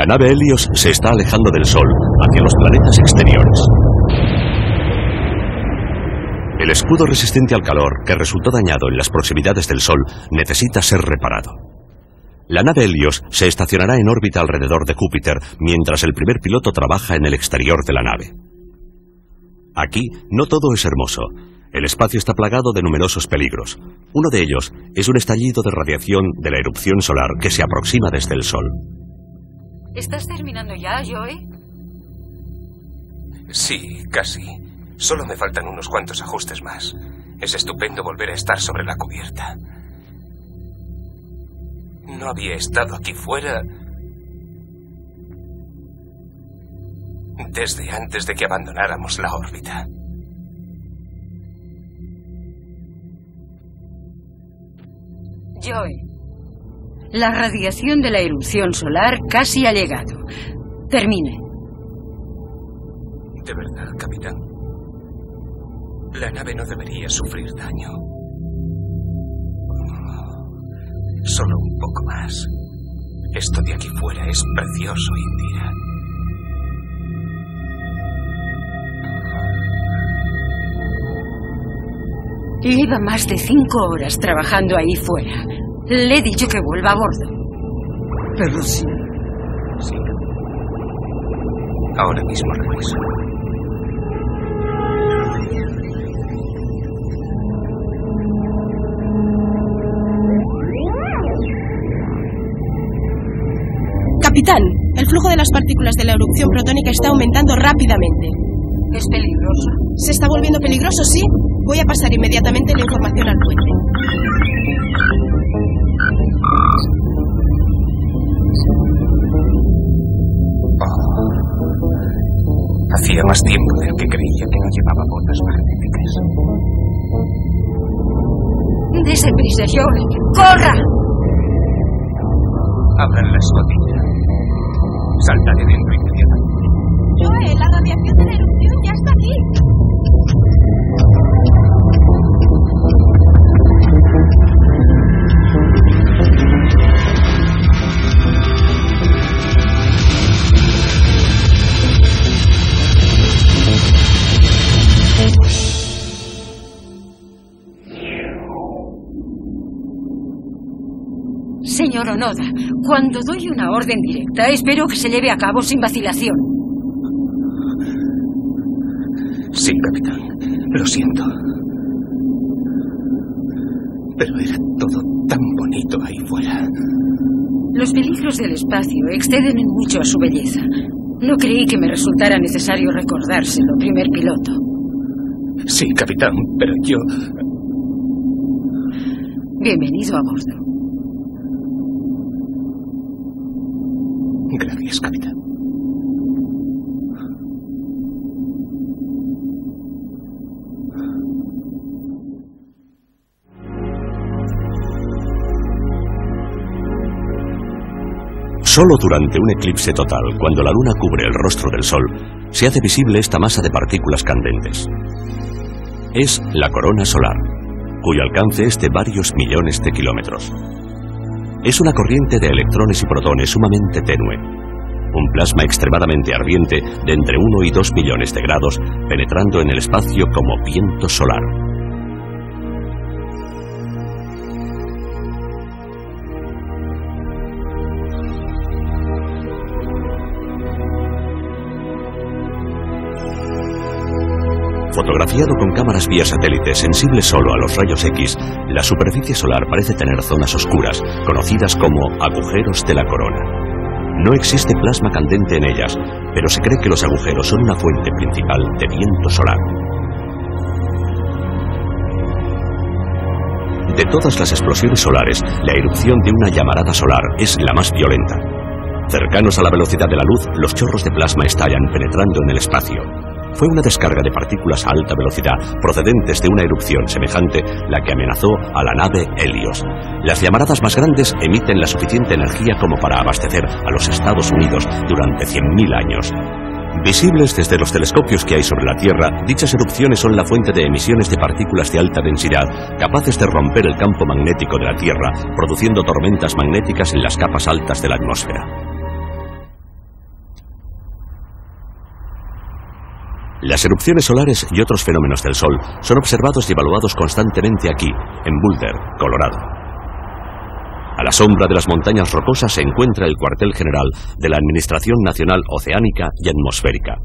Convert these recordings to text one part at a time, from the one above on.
La nave Helios se está alejando del Sol hacia los planetas exteriores. El escudo resistente al calor, que resultó dañado en las proximidades del Sol, necesita ser reparado. La nave Helios se estacionará en órbita alrededor de Júpiter mientras el primer piloto trabaja en el exterior de la nave. Aquí no todo es hermoso. El espacio está plagado de numerosos peligros. Uno de ellos es un estallido de radiación de la erupción solar que se aproxima desde el Sol. ¿Estás terminando ya, Joey? Sí, casi. Solo me faltan unos cuantos ajustes más. Es estupendo volver a estar sobre la cubierta. No había estado aquí fuera desde antes de que abandonáramos la órbita. Joy, la radiación de la erupción solar casi ha llegado. Termine. De verdad, capitán. La nave no debería sufrir daño. Solo un poco más. Esto de aquí fuera es precioso, Indira. Lleva más de cinco horas trabajando ahí fuera. Le he dicho que vuelva a bordo. Pero sí. Sí. Ahora mismo regreso. Capitán, el flujo de las partículas de la erupción protónica está aumentando rápidamente. ¿Es peligroso? ¿Se está volviendo peligroso? Sí. Voy a pasar inmediatamente la información al puente. Hacía más tiempo del que creía que no llevaba botas magnéticas. Dese prisa, Joey. ¡Corra! Abran la escotilla. Saltaré dentro inmediatamente. Joe, la radiación de la erupción ya está aquí. Señor Onoda, cuando doy una orden directa, espero que se lleve a cabo sin vacilación. Sí, capitán. Lo siento. Pero era todo tan bonito ahí fuera. Los peligros del espacio exceden en mucho a su belleza. No creí que me resultara necesario recordárselo, primer piloto. Sí, capitán, pero yo... Bienvenido a bordo. Solo durante un eclipse total, cuando la luna cubre el rostro del Sol, se hace visible esta masa de partículas candentes. Es la corona solar, cuyo alcance es de varios millones de kilómetros. Es una corriente de electrones y protones sumamente tenue, un plasma extremadamente ardiente de entre 1 y 2 millones de grados, penetrando en el espacio como viento solar. Fotografiado con cámaras vía satélite sensibles solo a los rayos X, la superficie solar parece tener zonas oscuras, conocidas como agujeros de la corona. No existe plasma candente en ellas, pero se cree que los agujeros son una fuente principal de viento solar. De todas las explosiones solares, la erupción de una llamarada solar es la más violenta. Cercanos a la velocidad de la luz, los chorros de plasma estallan penetrando en el espacio. Fue una descarga de partículas a alta velocidad procedentes de una erupción semejante la que amenazó a la nave Helios. Las llamaradas más grandes emiten la suficiente energía como para abastecer a los Estados Unidos durante 100.000 años. Visibles desde los telescopios que hay sobre la Tierra, dichas erupciones son la fuente de emisiones de partículas de alta densidad, capaces de romper el campo magnético de la Tierra, produciendo tormentas magnéticas en las capas altas de la atmósfera. Las erupciones solares y otros fenómenos del Sol son observados y evaluados constantemente aquí, en Boulder, Colorado. A la sombra de las montañas rocosas se encuentra el cuartel general de la Administración Nacional Oceánica y Atmosférica.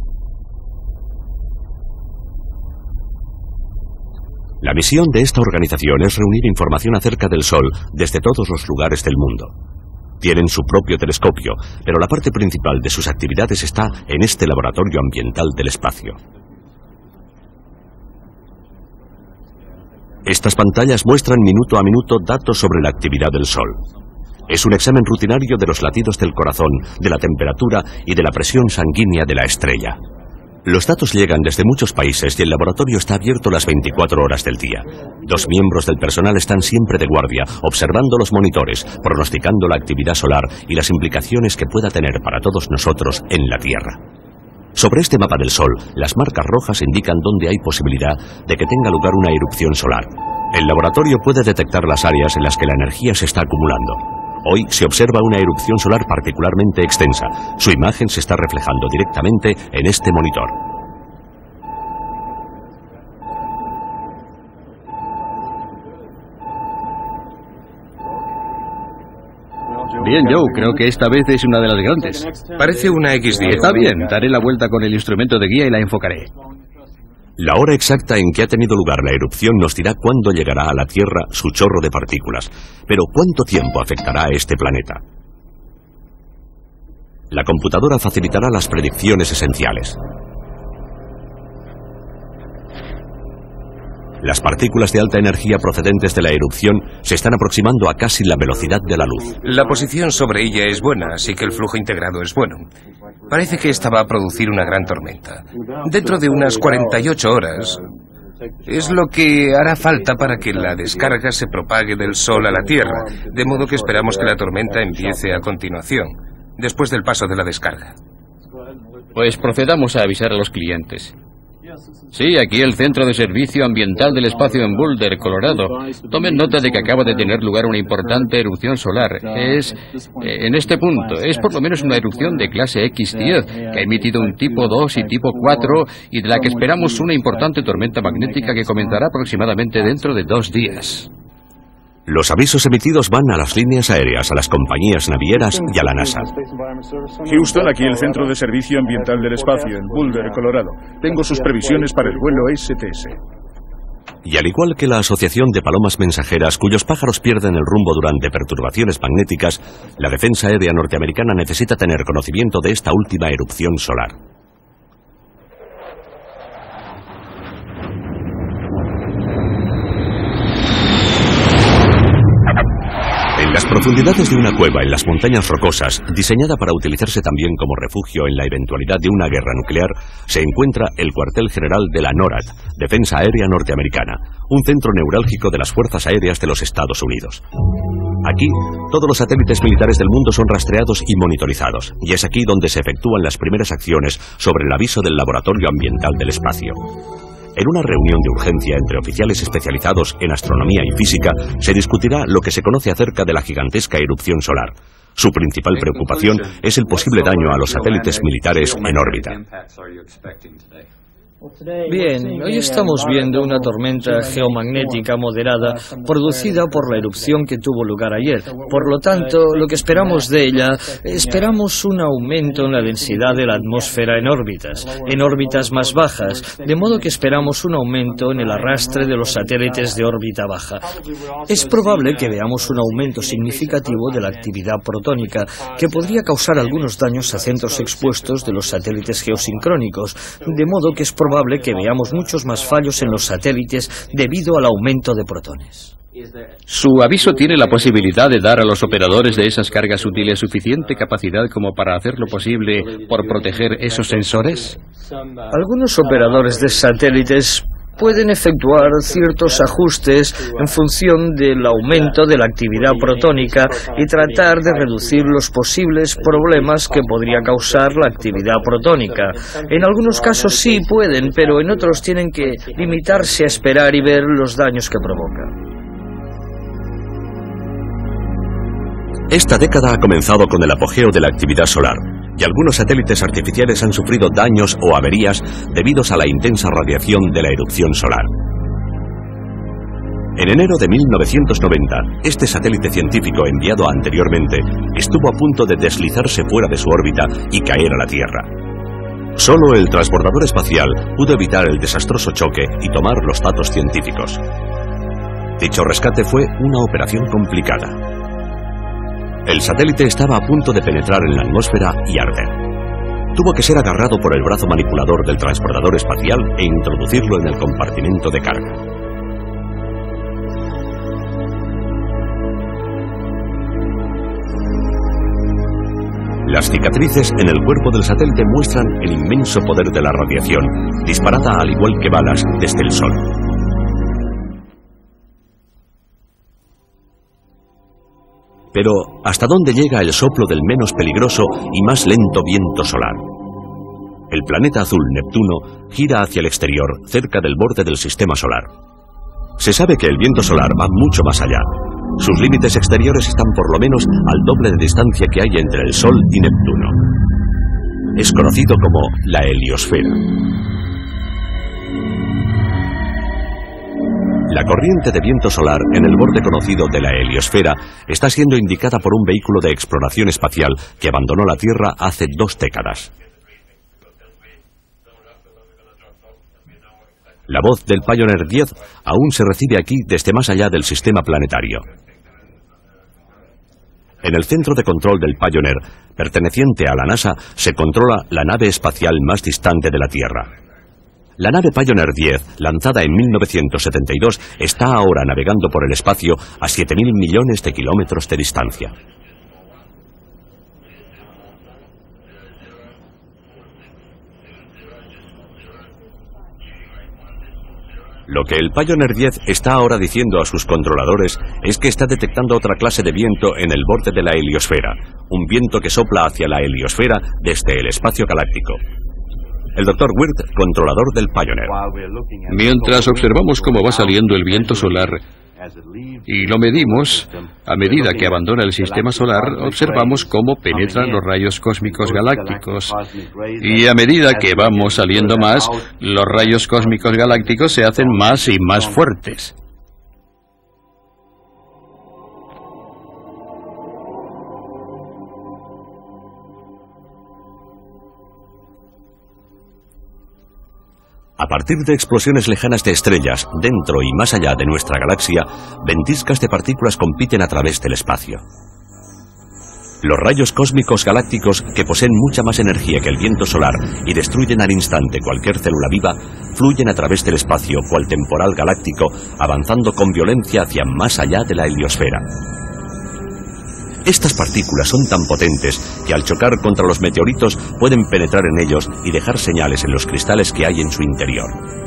La misión de esta organización es reunir información acerca del Sol desde todos los lugares del mundo. Tienen su propio telescopio, pero la parte principal de sus actividades está en este laboratorio ambiental del espacio. Estas pantallas muestran minuto a minuto datos sobre la actividad del Sol. Es un examen rutinario de los latidos del corazón, de la temperatura y de la presión sanguínea de la estrella. Los datos llegan desde muchos países y el laboratorio está abierto las 24 horas del día. Dos miembros del personal están siempre de guardia, observando los monitores, pronosticando la actividad solar y las implicaciones que pueda tener para todos nosotros en la Tierra. Sobre este mapa del Sol, las marcas rojas indican dónde hay posibilidad de que tenga lugar una erupción solar. El laboratorio puede detectar las áreas en las que la energía se está acumulando. Hoy se observa una erupción solar particularmente extensa. Su imagen se está reflejando directamente en este monitor. Bien, Joe, creo que esta vez es una de las grandes. Parece una X10. Está bien, daré la vuelta con el instrumento de guía y la enfocaré. La hora exacta en que ha tenido lugar la erupción nos dirá cuándo llegará a la Tierra su chorro de partículas, pero cuánto tiempo afectará a este planeta. La computadora facilitará las predicciones esenciales. Las partículas de alta energía procedentes de la erupción se están aproximando a casi la velocidad de la luz. La posición sobre ella es buena, así que el flujo integrado es bueno. Parece que esta va a producir una gran tormenta. Dentro de unas 48 horas es lo que hará falta para que la descarga se propague del Sol a la Tierra, de modo que esperamos que la tormenta empiece a continuación, después del paso de la descarga. Pues procedamos a avisar a los clientes. Sí, aquí el Centro de Servicio Ambiental del Espacio en Boulder, Colorado. Tomen nota de que acaba de tener lugar una importante erupción solar. Es, eh, en este punto, es por lo menos una erupción de clase X10, que ha emitido un tipo 2 y tipo 4 y de la que esperamos una importante tormenta magnética que comenzará aproximadamente dentro de dos días. Los avisos emitidos van a las líneas aéreas, a las compañías navieras y a la NASA. Houston, aquí el Centro de Servicio Ambiental del Espacio, en Boulder, Colorado. Tengo sus previsiones para el vuelo STS. Y al igual que la Asociación de Palomas Mensajeras, cuyos pájaros pierden el rumbo durante perturbaciones magnéticas, la Defensa Aérea Norteamericana necesita tener conocimiento de esta última erupción solar. En las profundidades de una cueva en las montañas rocosas, diseñada para utilizarse también como refugio en la eventualidad de una guerra nuclear, se encuentra el cuartel general de la NORAD, Defensa Aérea Norteamericana, un centro neurálgico de las Fuerzas Aéreas de los Estados Unidos. Aquí, todos los satélites militares del mundo son rastreados y monitorizados, y es aquí donde se efectúan las primeras acciones sobre el aviso del Laboratorio Ambiental del Espacio. En una reunión de urgencia entre oficiales especializados en astronomía y física se discutirá lo que se conoce acerca de la gigantesca erupción solar. Su principal preocupación es el posible daño a los satélites militares en órbita. Bien, hoy estamos viendo una tormenta geomagnética moderada producida por la erupción que tuvo lugar ayer. Por lo tanto, lo que esperamos de ella, esperamos un aumento en la densidad de la atmósfera en órbitas, en órbitas más bajas, de modo que esperamos un aumento en el arrastre de los satélites de órbita baja. Es probable que veamos un aumento significativo de la actividad protónica, que podría causar algunos daños a centros expuestos de los satélites geosincrónicos, de modo que es probable que veamos muchos más fallos en los satélites debido al aumento de protones. ¿Su aviso tiene la posibilidad de dar a los operadores de esas cargas útiles suficiente capacidad como para hacer lo posible por proteger esos sensores? Algunos operadores de satélites pueden efectuar ciertos ajustes en función del aumento de la actividad protónica y tratar de reducir los posibles problemas que podría causar la actividad protónica. En algunos casos sí pueden, pero en otros tienen que limitarse a esperar y ver los daños que provoca. Esta década ha comenzado con el apogeo de la actividad solar, y algunos satélites artificiales han sufrido daños o averías debidos a la intensa radiación de la erupción solar. En enero de 1990, este satélite científico enviado anteriormente estuvo a punto de deslizarse fuera de su órbita y caer a la Tierra. Solo el transbordador espacial pudo evitar el desastroso choque y tomar los datos científicos. Dicho rescate fue una operación complicada. El satélite estaba a punto de penetrar en la atmósfera y arder. Tuvo que ser agarrado por el brazo manipulador del transbordador espacial e introducirlo en el compartimento de carga. Las cicatrices en el cuerpo del satélite muestran el inmenso poder de la radiación, disparada al igual que balas desde el Sol. Pero, ¿hasta dónde llega el soplo del menos peligroso y más lento viento solar? El planeta azul Neptuno gira hacia el exterior, cerca del borde del sistema solar. Se sabe que el viento solar va mucho más allá, sus límites exteriores están por lo menos al doble de distancia que hay entre el Sol y Neptuno. Es conocido como la heliosfera. La corriente de viento solar en el borde conocido de la heliosfera está siendo indicada por un vehículo de exploración espacial que abandonó la Tierra hace dos décadas. La voz del Pioneer 10 aún se recibe aquí desde más allá del sistema planetario. En el centro de control del Pioneer, perteneciente a la NASA, se controla la nave espacial más distante de la Tierra. La nave Pioneer 10, lanzada en 1972, está ahora navegando por el espacio a 7.000 millones de kilómetros de distancia. Lo que el Pioneer 10 está ahora diciendo a sus controladores es que está detectando otra clase de viento en el borde de la heliosfera, un viento que sopla hacia la heliosfera desde el espacio galáctico. El Dr. Wirt, controlador del Pioneer. Mientras observamos cómo va saliendo el viento solar, y lo medimos. A medida que abandona el sistema solar, observamos cómo penetran los rayos cósmicos galácticos. Y a medida que vamos saliendo más, los rayos cósmicos galácticos se hacen más y más fuertes. A partir de explosiones lejanas de estrellas, dentro y más allá de nuestra galaxia, ventiscas de partículas compiten a través del espacio. Los rayos cósmicos galácticos, que poseen mucha más energía que el viento solar y destruyen al instante cualquier célula viva, fluyen a través del espacio cual temporal galáctico, avanzando con violencia hacia más allá de la heliosfera. Estas partículas son tan potentes que al chocar contra los meteoritos pueden penetrar en ellos y dejar señales en los cristales que hay en su interior.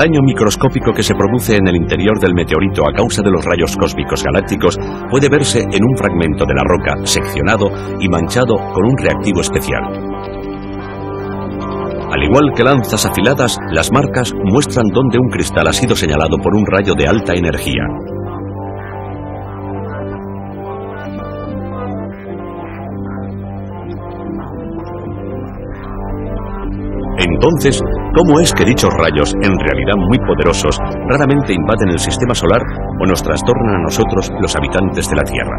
Daño microscópico que se produce en el interior del meteorito a causa de los rayos cósmicos galácticos puede verse en un fragmento de la roca seccionado y manchado con un reactivo especial. Al igual que lanzas afiladas, las marcas muestran dónde un cristal ha sido señalado por un rayo de alta energía. Entonces, ¿cómo es que dichos rayos, en realidad muy poderosos, raramente invaden el sistema solar o nos trastornan a nosotros, los habitantes de la Tierra?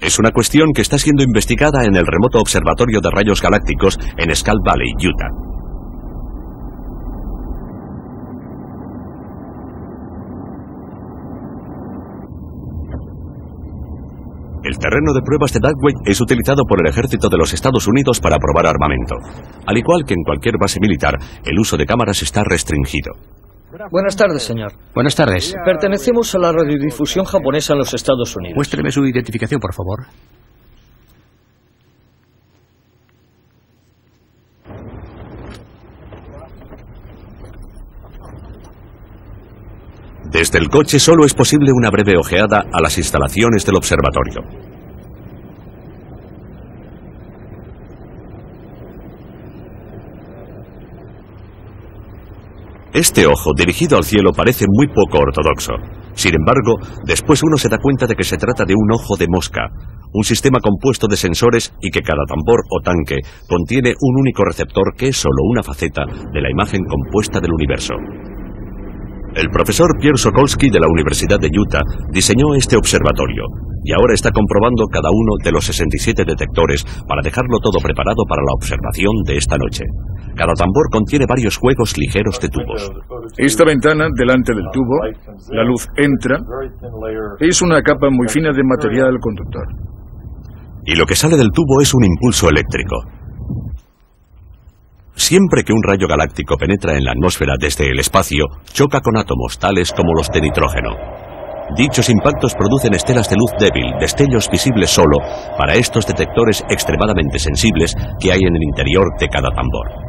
Es una cuestión que está siendo investigada en el remoto Observatorio de Rayos Galácticos en Skull Valley, Utah. El terreno de pruebas de Dagway es utilizado por el ejército de los Estados Unidos para probar armamento. Al igual que en cualquier base militar, el uso de cámaras está restringido. Buenas tardes, señor. Buenas tardes. Pertenecemos a la radiodifusión japonesa en los Estados Unidos. Muéstreme su identificación, por favor. Desde el coche solo es posible una breve ojeada a las instalaciones del observatorio. Este ojo dirigido al cielo parece muy poco ortodoxo. Sin embargo, después uno se da cuenta de que se trata de un ojo de mosca, un sistema compuesto de sensores y que cada tambor o tanque contiene un único receptor que es solo una faceta de la imagen compuesta del universo. El profesor Pierre Sokolsky de la Universidad de Utah diseñó este observatorio y ahora está comprobando cada uno de los 67 detectores para dejarlo todo preparado para la observación de esta noche. Cada tambor contiene varios juegos ligeros de tubos. Esta ventana delante del tubo, la luz entra, es una capa muy fina de material conductor. Y lo que sale del tubo es un impulso eléctrico. Siempre que un rayo galáctico penetra en la atmósfera desde el espacio, choca con átomos tales como los de nitrógeno. Dichos impactos producen estelas de luz débil, destellos visibles solo para estos detectores extremadamente sensibles que hay en el interior de cada tambor.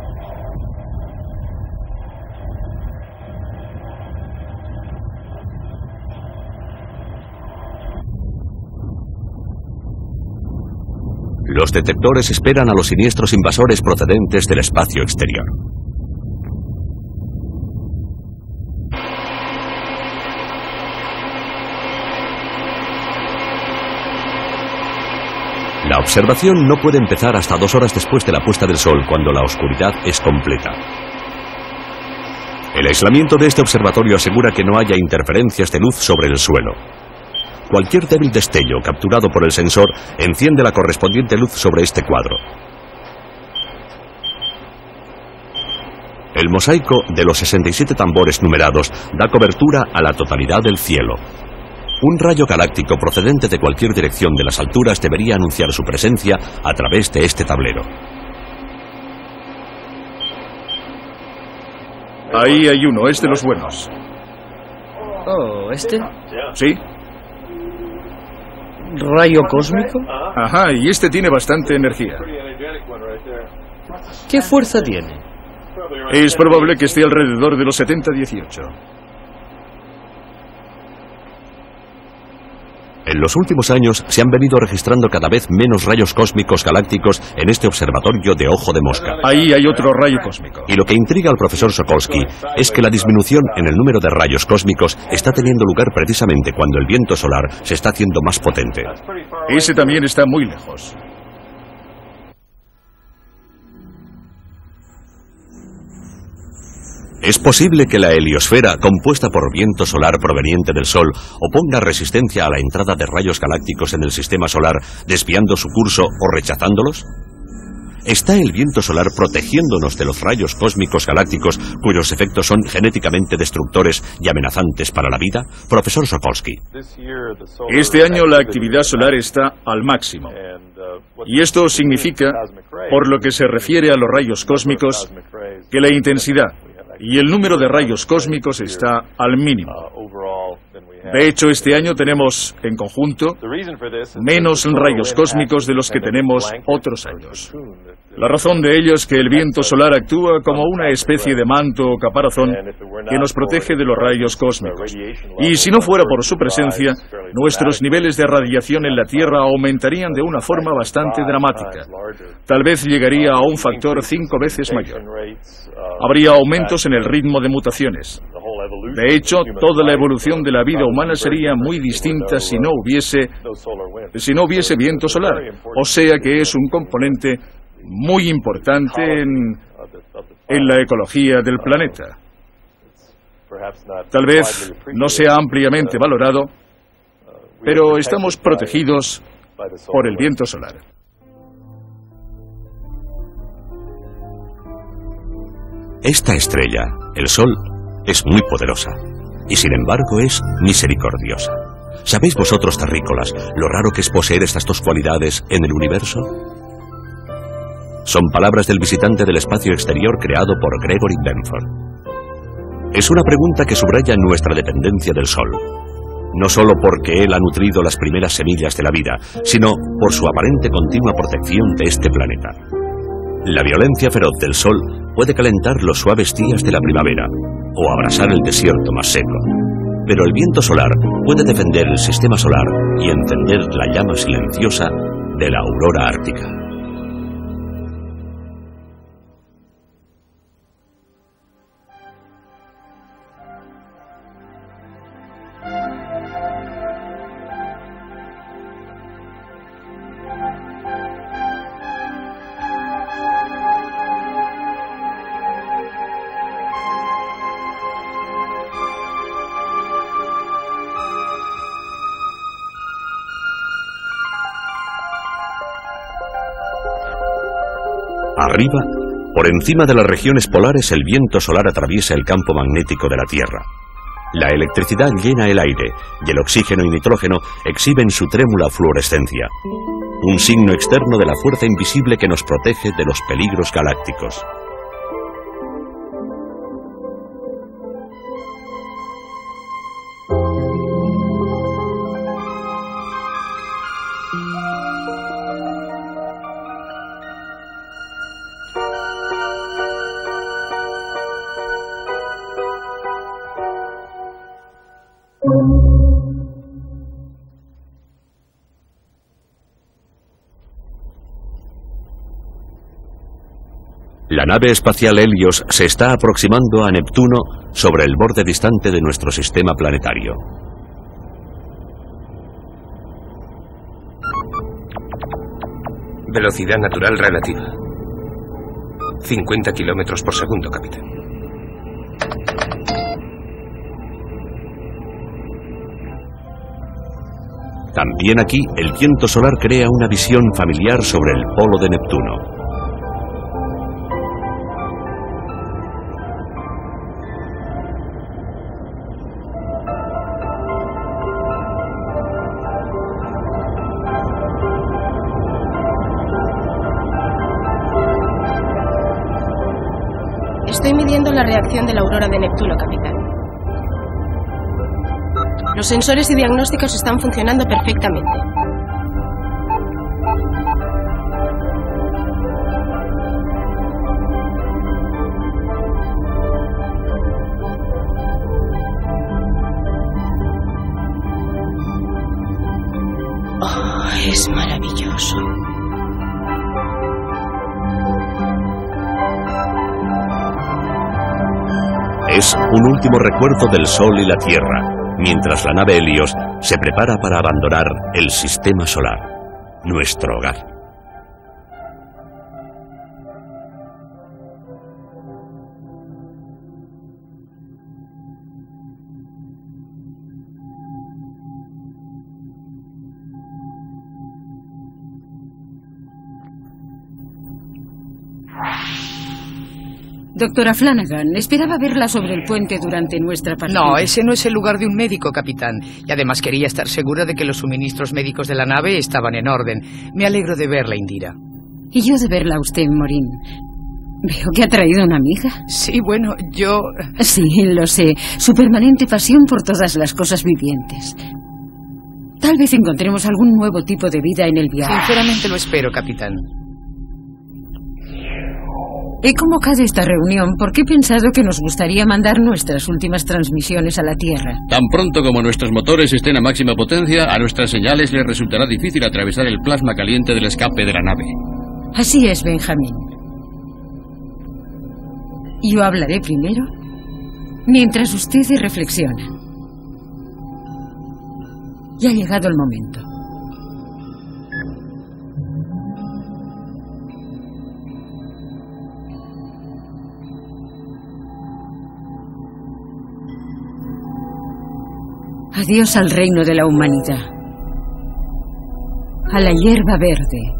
Los detectores esperan a los siniestros invasores procedentes del espacio exterior. La observación no puede empezar hasta dos horas después de la puesta del sol, cuando la oscuridad es completa. El aislamiento de este observatorio asegura que no haya interferencias de luz sobre el suelo. Cualquier débil destello capturado por el sensor enciende la correspondiente luz sobre este cuadro. El mosaico de los 67 tambores numerados da cobertura a la totalidad del cielo. Un rayo galáctico procedente de cualquier dirección de las alturas debería anunciar su presencia a través de este tablero. Ahí hay uno, es de los buenos. Oh, ¿este? ¿Sí? ¿Rayo cósmico? Ajá, y este tiene bastante energía. ¿Qué fuerza tiene? Es probable que esté alrededor de los 70-18. En los últimos años se han venido registrando cada vez menos rayos cósmicos galácticos en este observatorio de ojo de mosca. Ahí hay otro rayo cósmico. Y lo que intriga al profesor Sokolsky es que la disminución en el número de rayos cósmicos está teniendo lugar precisamente cuando el viento solar se está haciendo más potente. Ese también está muy lejos. ¿Es posible que la heliosfera, compuesta por viento solar proveniente del Sol, oponga resistencia a la entrada de rayos galácticos en el sistema solar, desviando su curso o rechazándolos? ¿Está el viento solar protegiéndonos de los rayos cósmicos galácticos cuyos efectos son genéticamente destructores y amenazantes para la vida? Profesor Sokolsky. Este año la actividad solar está al máximo. Y esto significa, por lo que se refiere a los rayos cósmicos, que la intensidad, y el número de rayos cósmicos está al mínimo. De hecho, este año tenemos, en conjunto, menos rayos cósmicos de los que tenemos otros años. La razón de ello es que el viento solar actúa como una especie de manto o caparazón que nos protege de los rayos cósmicos. Y si no fuera por su presencia, nuestros niveles de radiación en la Tierra aumentarían de una forma bastante dramática. Tal vez llegaría a un factor cinco veces mayor. Habría aumentos en el ritmo de mutaciones. De hecho, toda la evolución de la vida humana sería muy distinta si no hubiese si no hubiese viento solar, o sea que es un componente muy importante en, en la ecología del planeta. Tal vez no sea ampliamente valorado, pero estamos protegidos por el viento solar. Esta estrella, el Sol, es muy poderosa y sin embargo es misericordiosa. ¿Sabéis vosotros, terrícolas, lo raro que es poseer estas dos cualidades en el universo? Son palabras del visitante del espacio exterior creado por Gregory Benford. Es una pregunta que subraya nuestra dependencia del Sol, no solo porque él ha nutrido las primeras semillas de la vida, sino por su aparente continua protección de este planeta. La violencia feroz del Sol puede calentar los suaves días de la primavera o abrasar el desierto más seco. pero el viento solar puede defender el sistema solar y encender la llama silenciosa de la aurora ártica. Arriba, por encima de las regiones polares, el viento solar atraviesa el campo magnético de la Tierra. La electricidad llena el aire y el oxígeno y nitrógeno exhiben su trémula fluorescencia, un signo externo de la fuerza invisible que nos protege de los peligros galácticos. Nave espacial Helios se está aproximando a Neptuno sobre el borde distante de nuestro sistema planetario. Velocidad natural relativa. 50 kilómetros por segundo, capitán. También aquí, el viento solar crea una visión familiar sobre el polo de Neptuno. De Neptuno, capitán. Los sensores y diagnósticos están funcionando perfectamente. Oh, es maravilloso. Es un último recuerdo del Sol y la Tierra, mientras la nave Helios se prepara para abandonar el sistema solar, nuestro hogar. Doctora Flanagan, esperaba verla sobre el puente durante nuestra partida. No, ese no es el lugar de un médico, capitán. Y además quería estar segura de que los suministros médicos de la nave estaban en orden. Me alegro de verla, Indira. Y yo de verla a usted, Morín. Veo que ha traído una amiga. Sí, bueno, yo... Sí, lo sé. Su permanente pasión por todas las cosas vivientes. Tal vez encontremos algún nuevo tipo de vida en el viaje. Sinceramente lo espero, capitán. He convocado esta reunión porque he pensado que nos gustaría mandar nuestras últimas transmisiones a la Tierra. Tan pronto como nuestros motores estén a máxima potencia, a nuestras señales les resultará difícil atravesar el plasma caliente del escape de la nave. Así es, Benjamín. Yo hablaré primero, mientras ustedes reflexionan. Ya ha llegado el momento. Adiós al reino de la humanidad, a la hierba verde,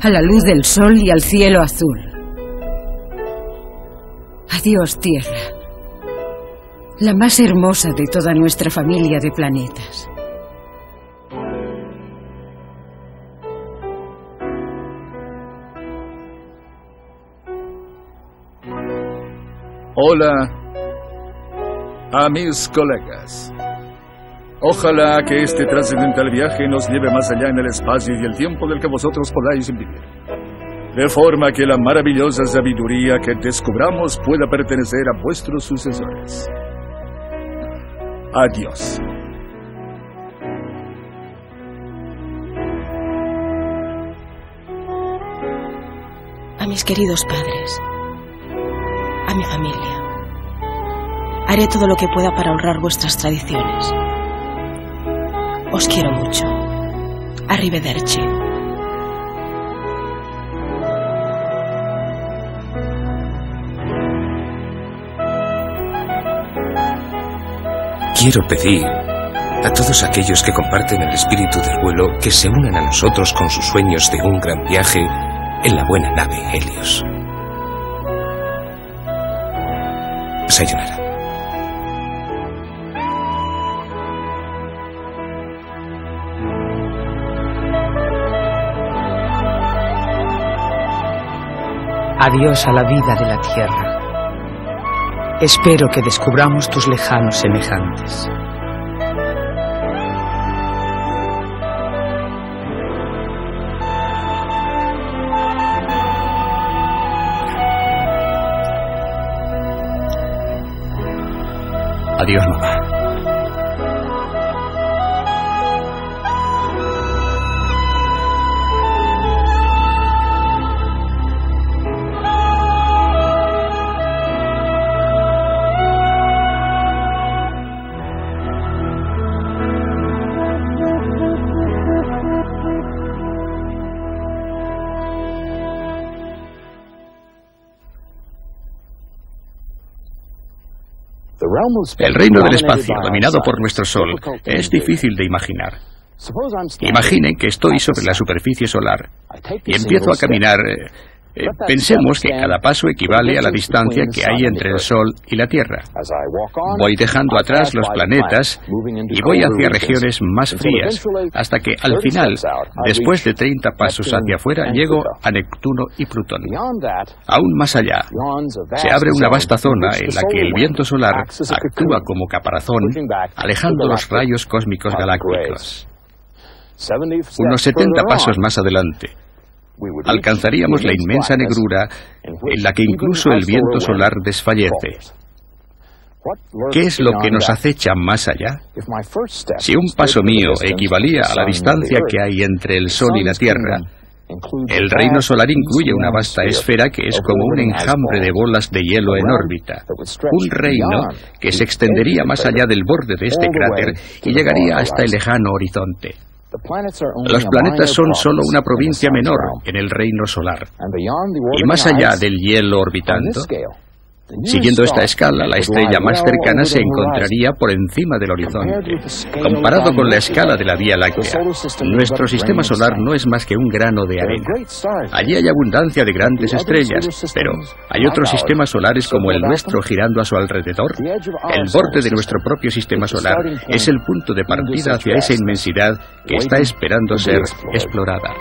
a la luz del sol y al cielo azul. Adiós tierra, la más hermosa de toda nuestra familia de planetas. Hola a mis colegas. Ojalá que este trascendental viaje nos lleve más allá en el espacio y el tiempo del que vosotros podáis vivir. De forma que la maravillosa sabiduría que descubramos pueda pertenecer a vuestros sucesores. Adiós. A mis queridos padres, a mi familia. Haré todo lo que pueda para honrar vuestras tradiciones. Os quiero mucho. Arrivederci. Quiero pedir a todos aquellos que comparten el espíritu del vuelo que se unan a nosotros con sus sueños de un gran viaje en la buena nave Helios. Sayonara. Adiós a la vida de la tierra. Espero que descubramos tus lejanos semejantes. Adiós, mamá. El reino del espacio, dominado por nuestro Sol, es difícil de imaginar. Imaginen que estoy sobre la superficie solar y empiezo a caminar. Eh, pensemos que cada paso equivale a la distancia que hay entre el Sol y la Tierra. Voy dejando atrás los planetas y voy hacia regiones más frías, hasta que al final, después de 30 pasos hacia afuera, llego a Neptuno y Plutón. Aún más allá, se abre una vasta zona en la que el viento solar actúa como caparazón, alejando los rayos cósmicos galácticos. Unos 70 pasos más adelante, alcanzaríamos la inmensa negrura en la que incluso el viento solar desfallece. ¿Qué es lo que nos acecha más allá? Si un paso mío equivalía a la distancia que hay entre el Sol y la Tierra, el reino solar incluye una vasta esfera que es como un enjambre de bolas de hielo en órbita. Un reino que se extendería más allá del borde de este cráter y llegaría hasta el lejano horizonte. Los planetas son solo una provincia menor en el reino solar. Y más allá del hielo orbitando, Siguiendo esta escala, la estrella más cercana se encontraría por encima del horizonte. Comparado con la escala de la Vía Láctea, nuestro sistema solar no es más que un grano de arena. Allí hay abundancia de grandes estrellas, pero hay otros sistemas solares como el nuestro girando a su alrededor. El borde de nuestro propio sistema solar es el punto de partida hacia esa inmensidad que está esperando ser explorada.